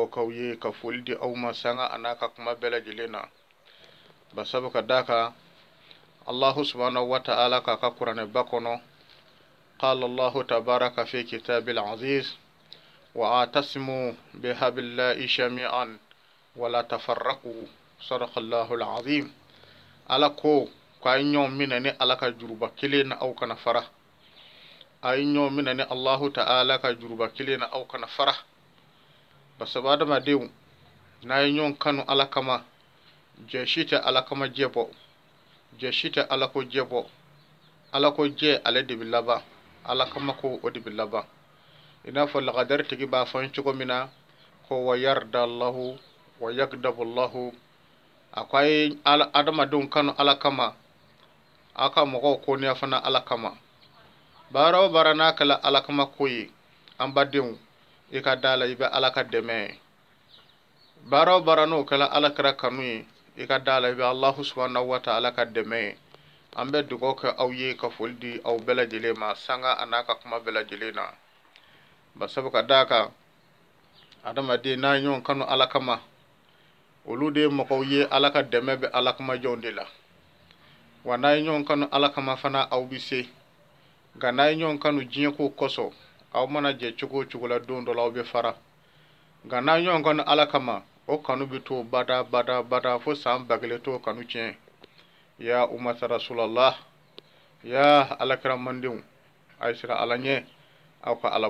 o kawye ka fuldi awma sanga anaka kuma belajilena basabu ka daka allahu subhanahu wa ta'ala ka ka kurane bakono قال الله تبارك في كتاب العزيز واعتصموا بحبل الله جميعا ولا تفرقوا صدق الله العظيم على كو كاي نيوم منني على كا جروبا كلين أو كنا فرح ay ñoominani allahu taala ka juruba kilina aw kana fara ba sabu adamadenw n'an ye ɲɔgɔn kanu ala kama jɛ si tɛ ala kama jɛ bɔ jɛ si tɛ ala ko jɛ bɔ ala ko je ale dibi laba ala kama ko o dibi laba. Ina fo n'a tigi b'a fan cogo mina ko wa yarda allahu wa yagdabu allahu. Akwai adamadenw kanu ala kama aka ka mɔgɔw koniya fana ala kama baara o baara n'a kɛla ala kama ko ye an badenw i ka da la i bɛ ala ka dɛmɛ baara o baara n'o kɛla ala kɛra kanu ye i. Ka da la i bɛ alahu subhanahu wa ta'ala ka dɛmɛ ye an bɛ dugawu kɛ aw ye ka foli di aw bɛɛ lajɛlen ma sanga a n'a ka kuma bɛɛ lajɛlen na. Basabu ka d'a kan adamaden n'a ye ɲɔgɔn kanu ala kama olu de ye mɔgɔw ye ala ka dɛmɛ bɛ ala kumajɔnw de la wa n'a ye ɲɔgɔn kanu ala kama fana aw bɛ se nka n'a ye ɲɔgɔn kanu diɲɛ ko kosɔn aw mana jɛ cogo o cogo la don dɔ la aw bɛ fara. Nka n'a ɲɔgɔn kanu ala kama o kanu bɛ to bada bada bada fo san ba kelen t'o kanu tiɲɛ. Ya umata rasulallah ya alakira mandenw a ye sira ala ɲɛ aw ka ala